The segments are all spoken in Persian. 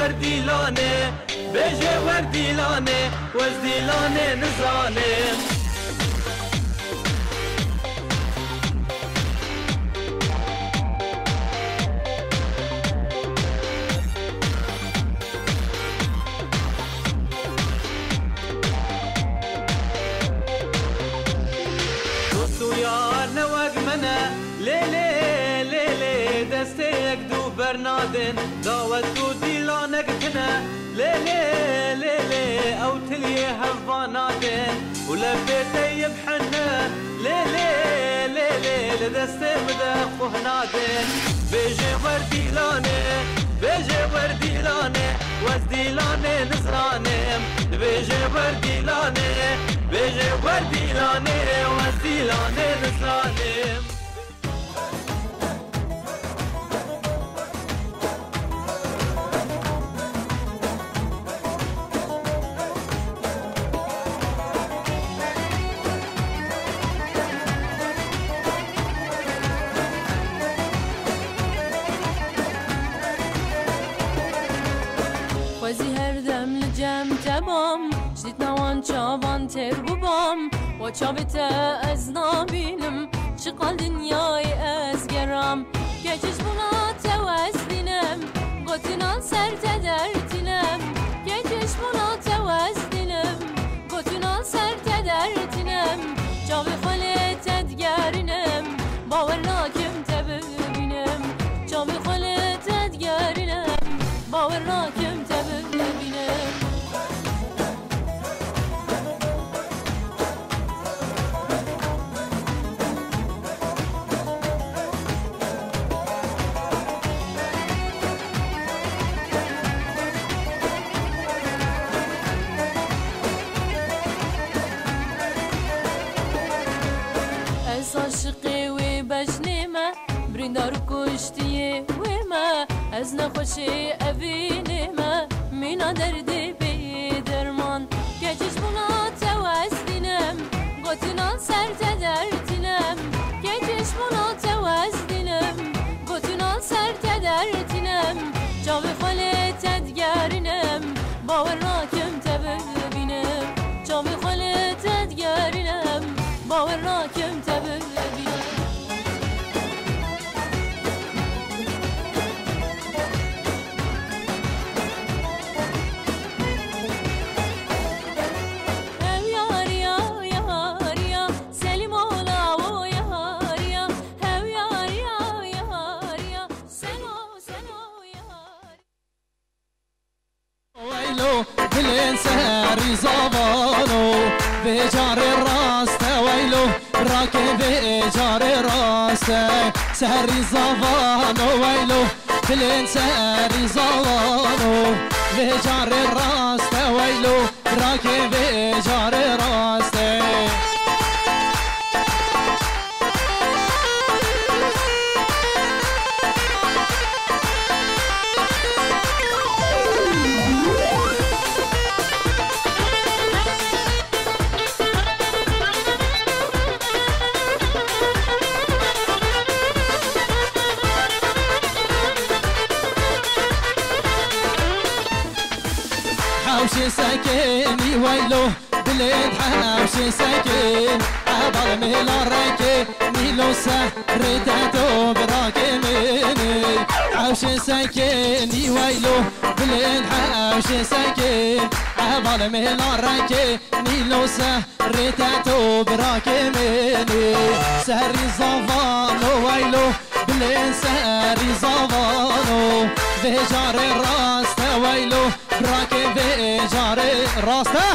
وردیلانه بجه وردیلانه وزدیلانه نزانه برنادن داوت لقتنا ليه ليه ليه ليه أو تلي هالظنادين ولفيت اي بحنا ليه ليه ليه ليه لدست مدخ وهنادين بيجي وردي لونه بيجي وردي لونه وزدي لونه نزرانه بيجي وردي لونه بيجي وردي لوني وزدي لوني نزرانه تر ببام و چاوت از نابینم چقال دنیای از گرام گچش بنا توسلینم گوتنان سر تدرتینم گچش بنا توسلینم گوتنان سر تدرتینم جاوی she سهري زوانو ويلو دلين سهري زوانو. بجار الراس ويلو راكب بجار الراس ويلو بلاد حناوش ساكن أهضر من راكي نيلو سهرداتو براكي مني. عاوش ساكن ويلو بلاد حناوش ساكن أهضر من راكي نيلو سهرداتو براكي مني. سهري زفانو ويلو بلاد سهري زفانو بجاري راسته ويلو راكب بجاري راسته.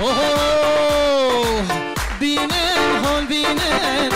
اوه! بینن حال بینن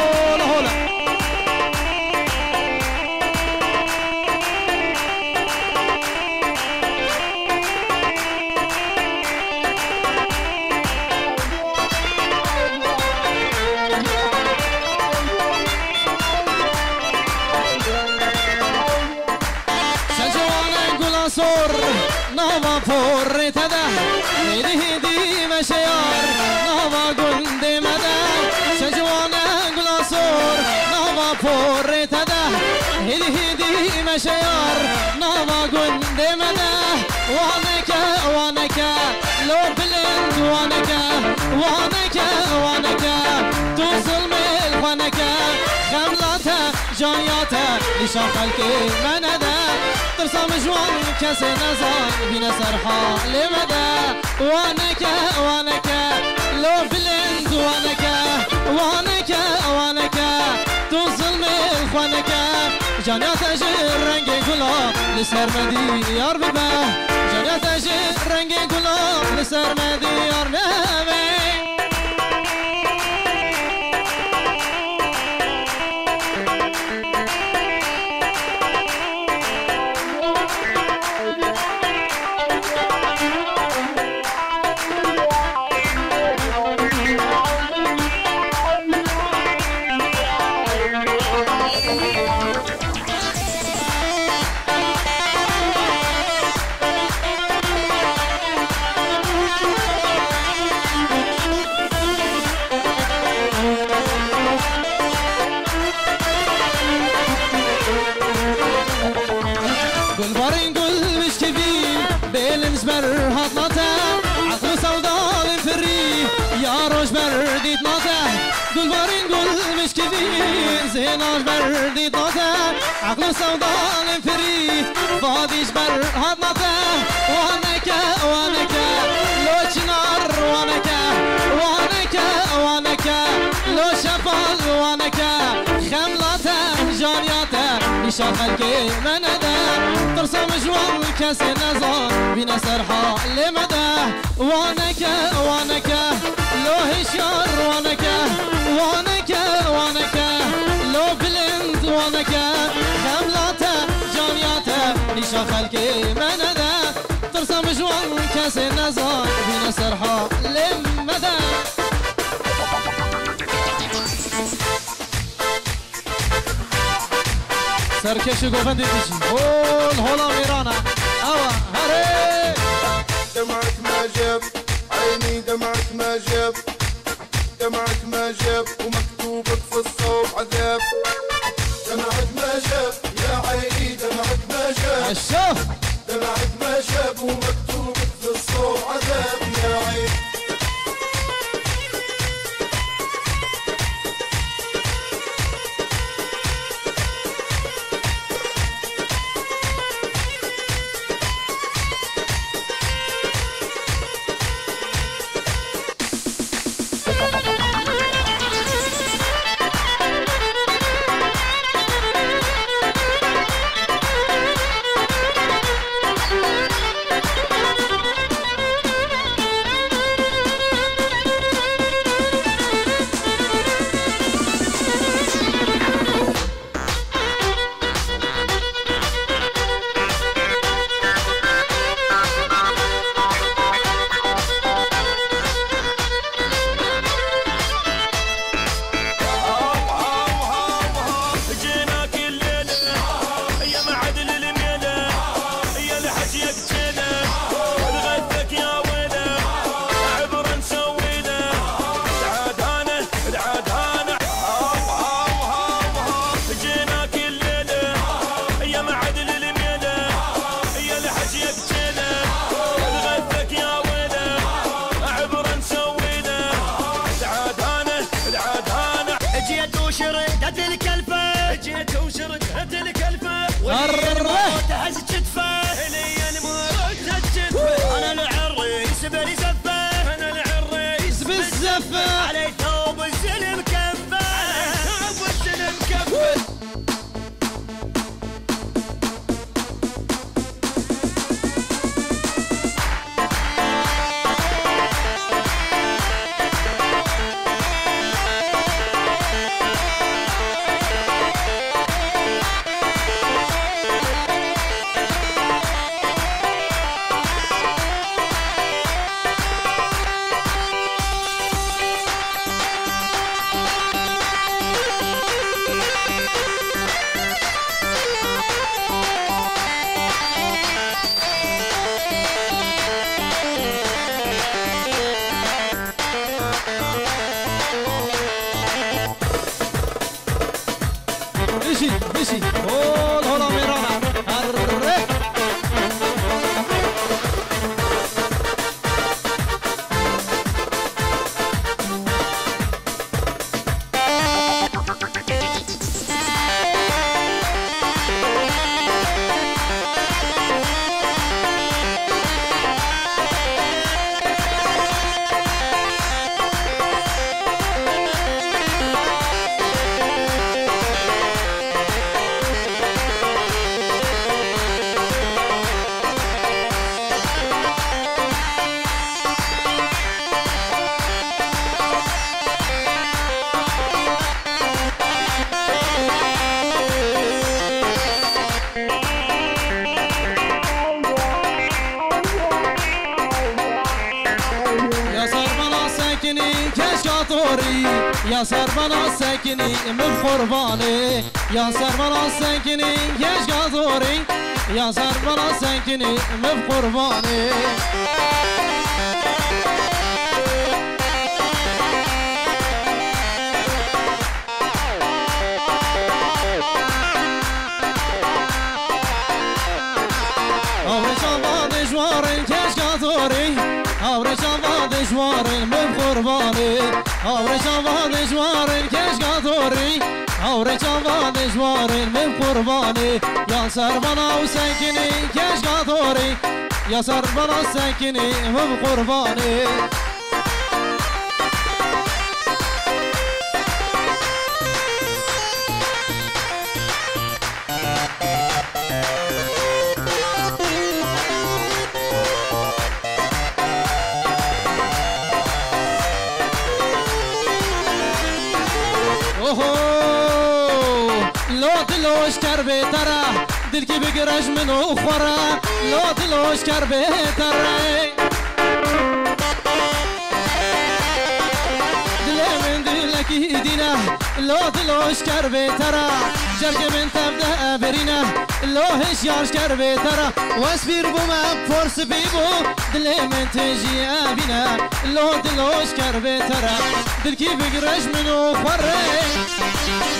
جایاته جایاته ایشا خلقی من ده ترسام جوان کسی نزار بین سر حال مده وانکه وانکه لو بلند وانکه وانکه وانکه تو ظلم خوانکه جانیات جر رنگ گلا لسر مدی یار ببه. جانیات جر رنگ گلا لسر مدی یار نبه. عقله سوداء فري فاضي جبل هاد نطه وانك وانك. لو نار وانك. وانك وانك. لو شفال وانك. خملاته جانياته نشان خلقي من هذا ترسم جوال كاس نظر بنا سرحة لمدى وانك وانك. لو هشار وانك. وانك وانك. وانکه خملاته جانیاته نیشان خلقی منده ترسم جوان کسی نزار بین سرحا لمده سرکش گوفندی دیجی هول هولا میرانا yourself. يا سربنا ساكني من قرباني يا سربنا ساكني كشاطوري يا سربنا ساكني من قرباني أورشان بعد جوار كشاطوري أورشان بعد جوار من قرباني هاوري جوان جوارن كيش قاطوري هاوري جوان جوارن من قرباني يا سربنا وسكني كيش قاطوري يا سربنا سكني من قرباني لو دلوش کر بهتره دل کی بگرش منو خوره لو دلوش کر بهتره دل من دلکی دینه لو دلوش کر بهتره جرگ من تبده برینه لو هش یارش کر بهتره واسبیر بوم فرس بیبو دل من تجی ابینه کر بهتره دل کی بگرش منو خوره.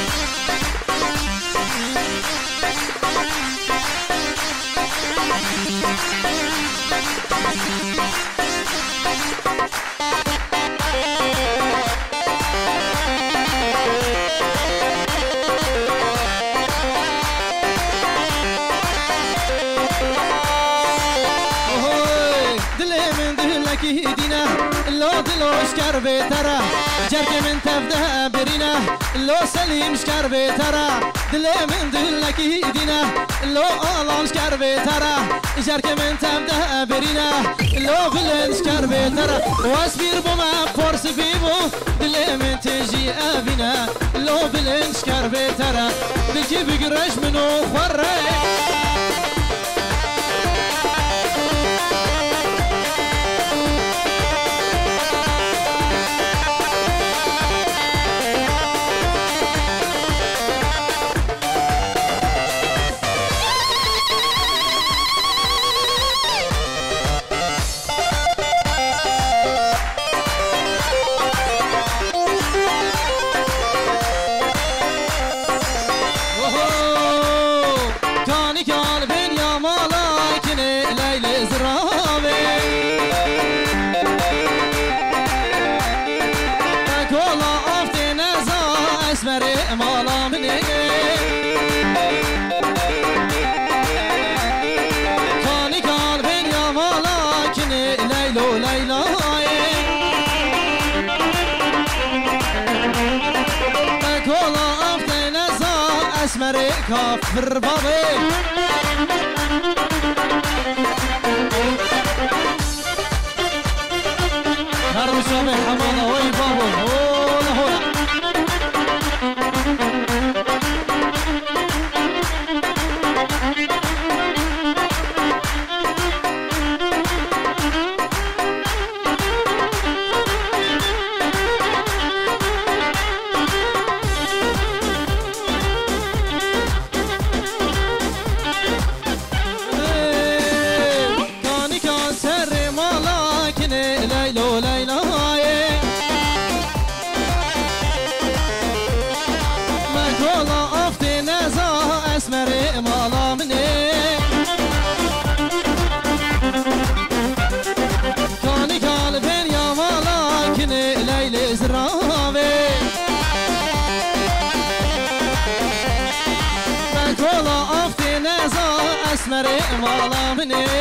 مشكار بيترا جرك من تفده برينا لو سليم مشكار بيترا دل من دلك يدينا لو الله مشكار بيترا جرك من تفده برينا لو غلن مشكار بيترا واسبير بما فرس بيبو دل من تجي أبنا لو بلن مشكار بيترا دل كي منو خرق esmeri malamını Kani kal ben ya malakini Leylo Leyla Bekola afdene zal esmeri kafir babi while I'm in it.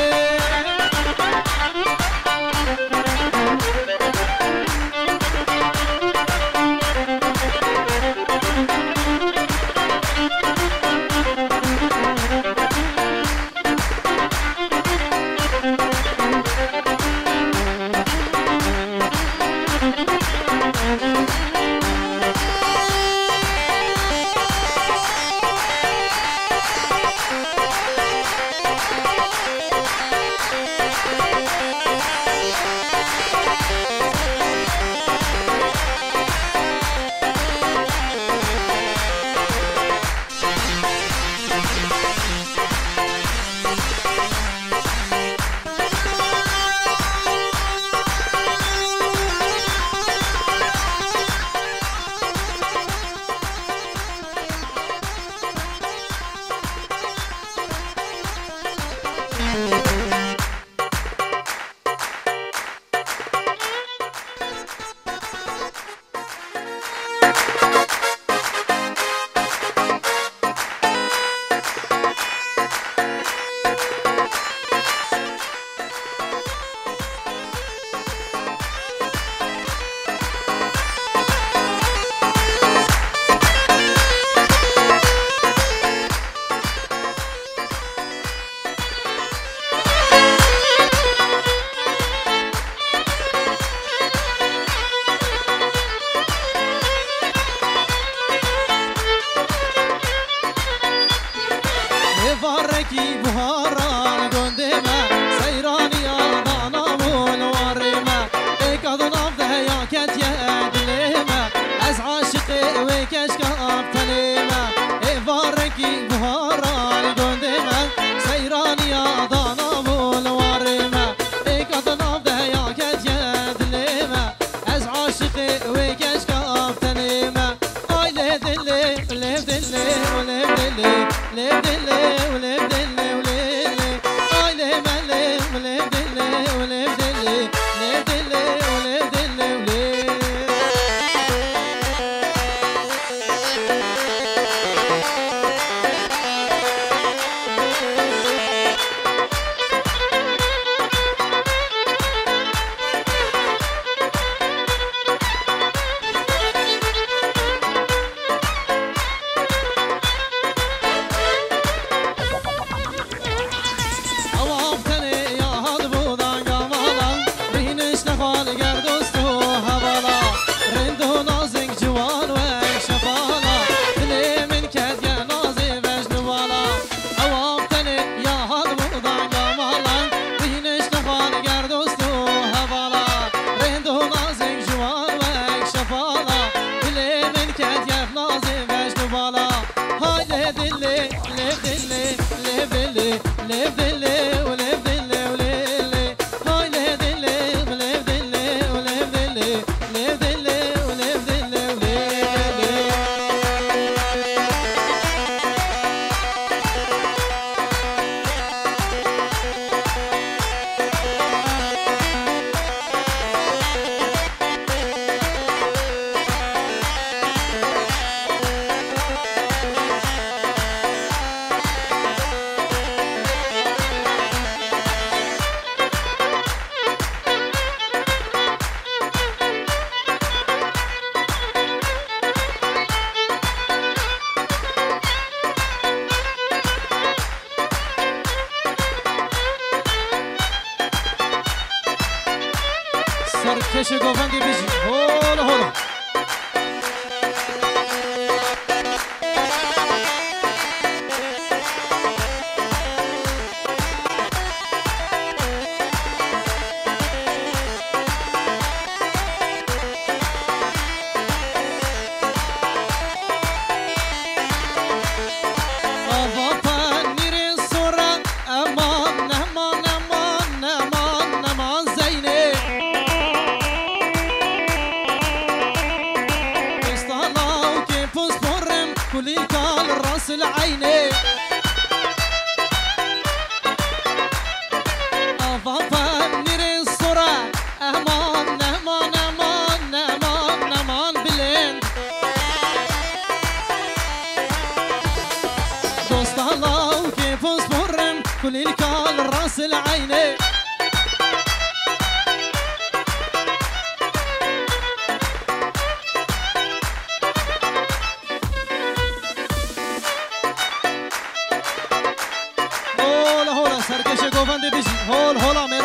Hold, hold on, man.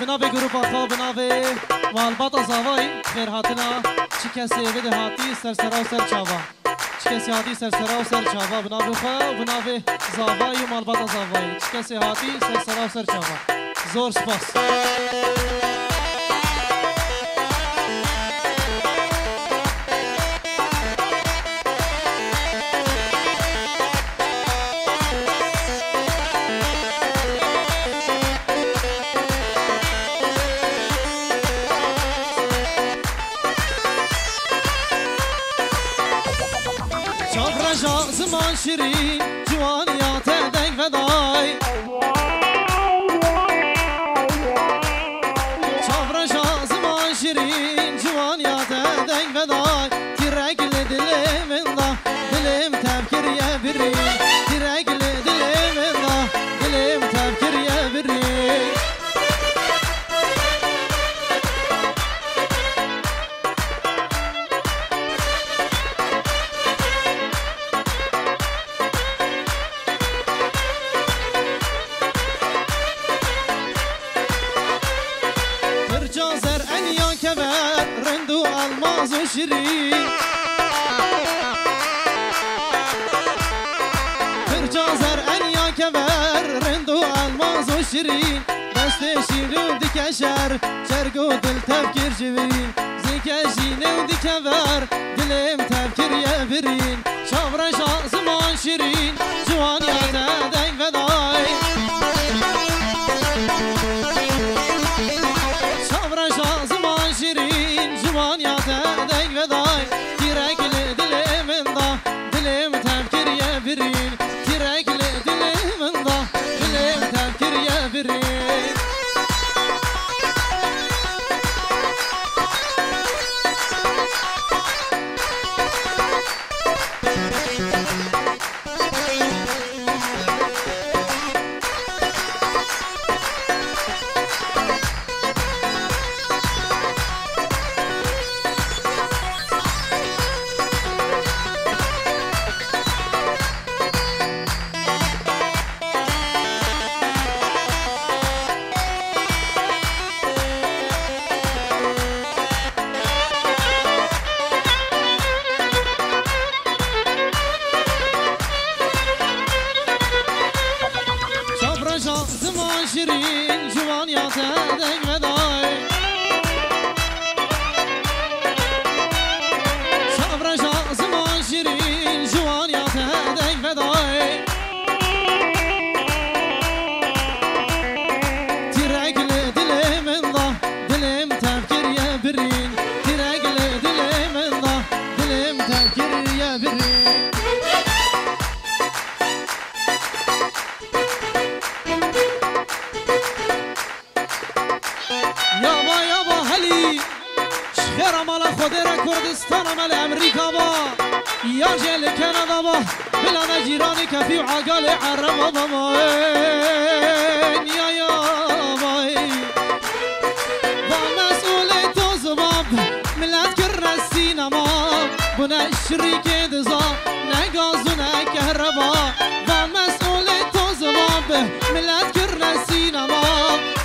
به گروپ آتا به والبات از آوائی خیر هاتنا چی کسی وید هاتی سرسرا و سر چاوا؟ چی کسی هاتی سرسرا و سر چاوا؟ به خواه به زاوائی و والبات زاوای چی کسی هاتی سرسرا و سر چاوا؟ زور سپاس. شیری جوانی ها تدنگ فدای شیرین دست شیرین دکشر چرگ و دل تفکر جبرین زیکشینه و دکبر دلم تفکر یبرین شابرش آزمان شیرین جوان یاده دنگ ودای شریک دزا نگاز و نکهربا با مسئول تو زباب ملت کرن سینما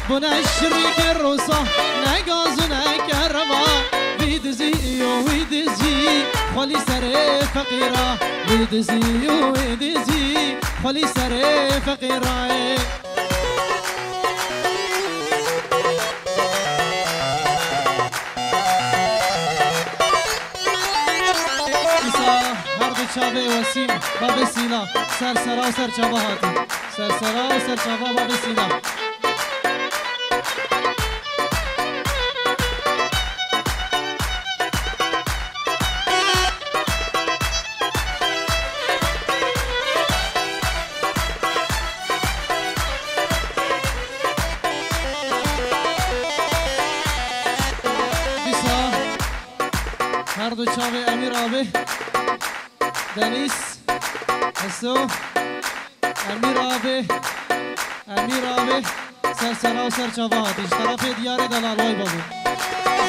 بنا شریک روسا خولي سري فقيرة ويدزي ويدزي خولي سري فقيرة. شابه وسیم باب سینا. سر سرا سر چابه هاتم سر سرا سر چابه باب سینا. هر دو چاوه امیر آبه دنیس حسو امیر آبه امیر آبه سر سرا و سر چاوه هاتیش طرف دیار دلال وای بابو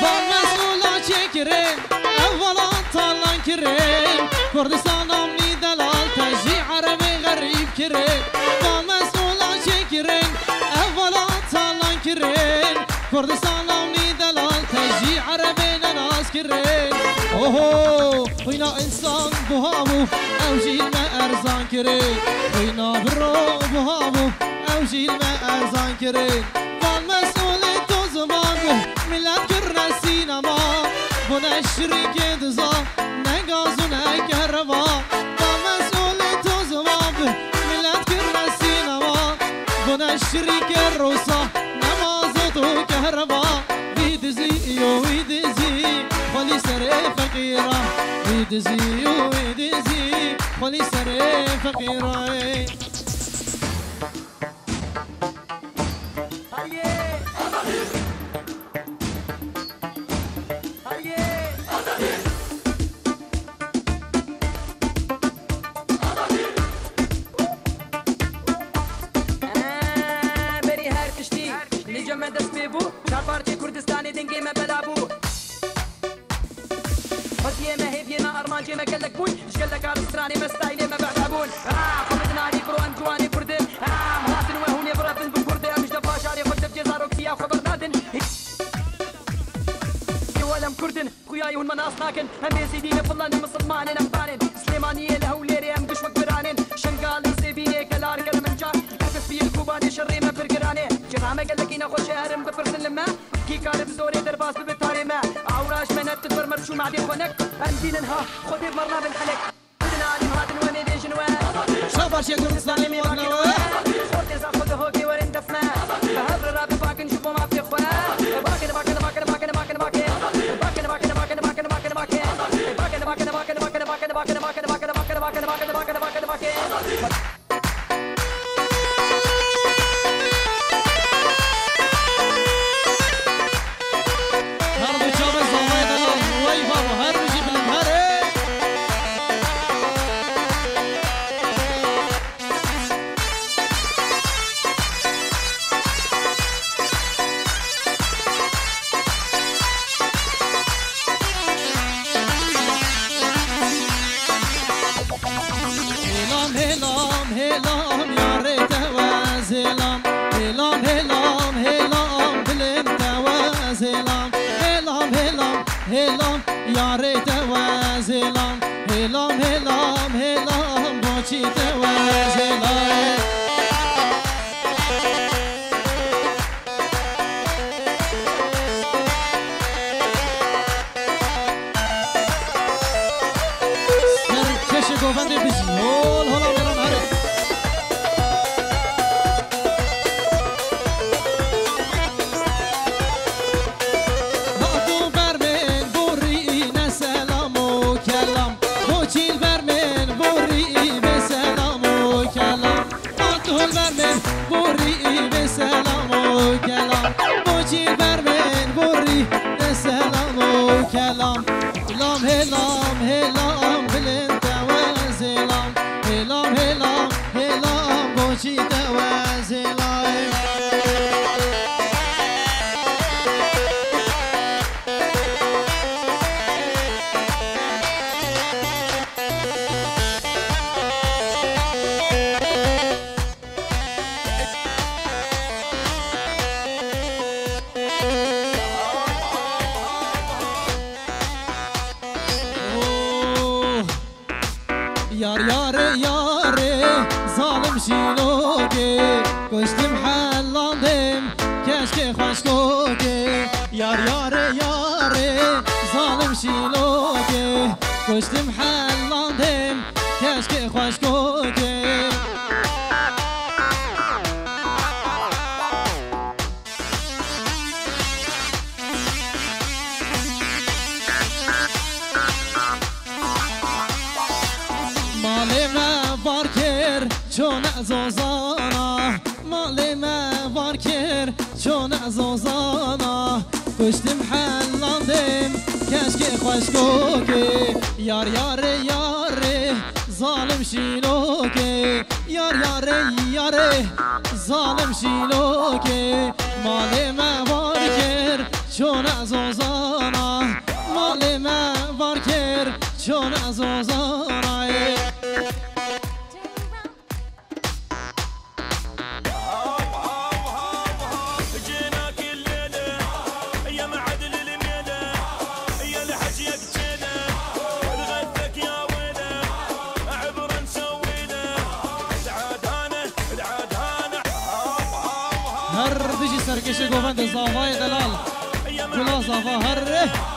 با مسئولا چکرین اولا تالان کرین کردستان آمنی دلال تجی عربی غریب کرین با مسئولا چکرین اولا تالان کرین کردستان آمنی اوهو وینا انسان بهامو او جیل ما ارزان کرین وینا برو بهامو او جیل ما ارزان کرین وان مسئول تو زمان ملت کرن سینما بنا شریک دزا فقيرة. يدزي ويدزي. خلي سري فقيرة. يهون من أصناكن. هم سيدين فلان مسلمان نمبارن سليمانية له ليري هم قشوك برانين شنقال سيبيني كلار كلم انجار كفس في الكوباني شري ما برقراني جغامة قال لك إنا خوش هرم بفرسن لما كي كارب زوري درباس ببتاري ما عوراش منت تدبر مرشو مع دي خونك. هم أمدين انها خودي بمرنا بالحلك بدنا عالم هادن وني ديجن وين شابر شيء قلت سلامي مقنوة 手犯罪不起哦。چون از آزانا مال ما وار کر چون از آزانا کشتیم حلاندیم کشک که خوش که یار یار یار ظالم شیلو که یار یار یار ظالم شیلو که مال ما وار کر چون از آزانا مال ما وار کر چون از آزانا صافاي دلال كل صافا هره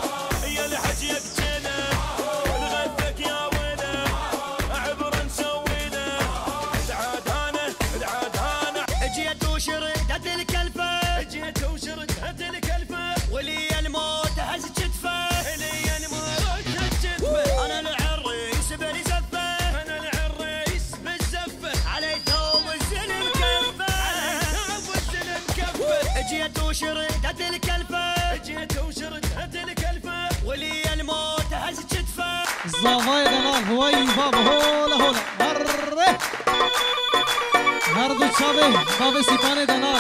Chave, Chave Sipane Danal.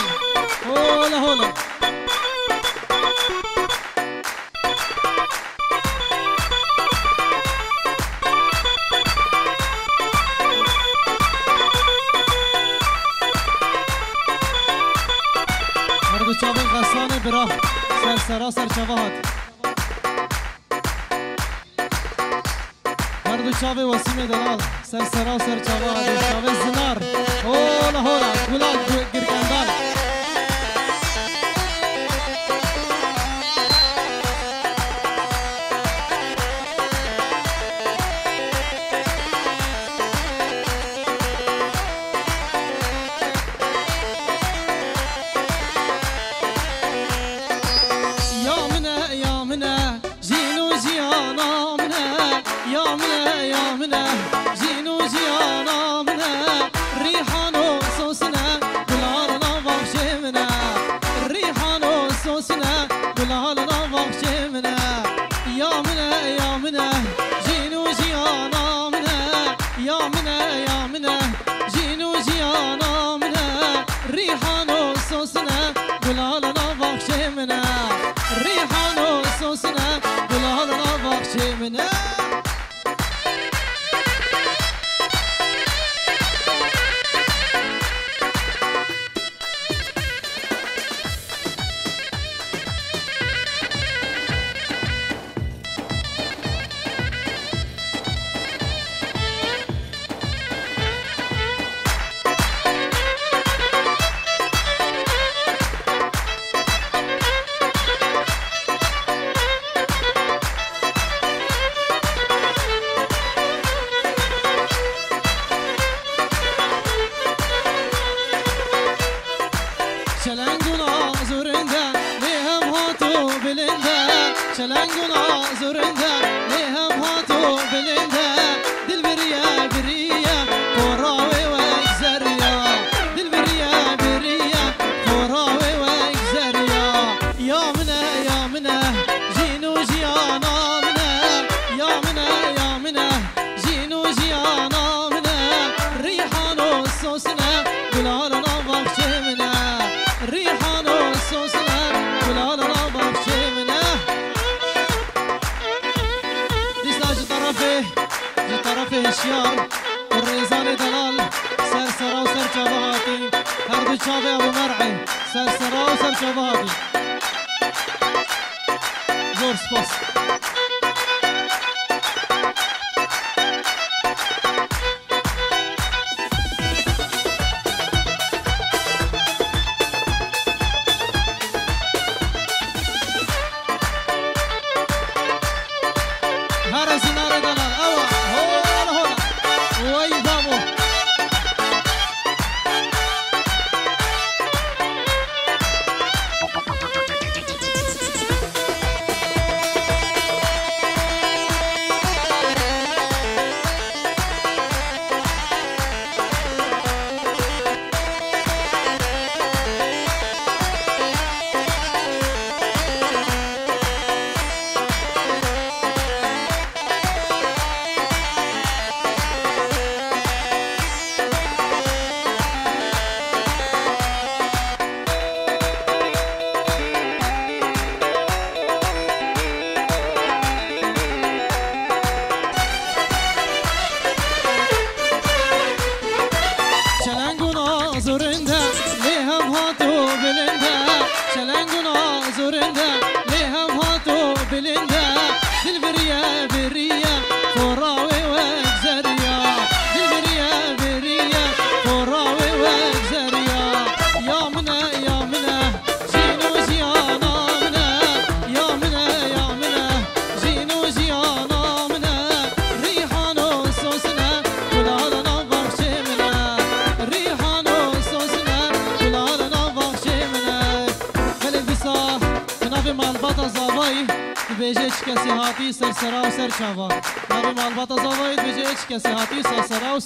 Hola, hola. مرد چاوه غسان برا سرسرا سرچوهات مرد چاوه وسیم دلال سرسرا سرچوهات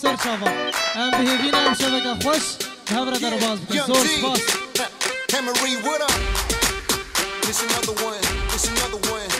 سر شافا ام بهیبین ام شبکه خوش به هم را در باز بکن زور سپاس Camera, what up? It's another one. It's another one.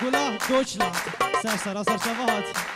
براهوی بابا گلا دوچلند سر سراسر شبهات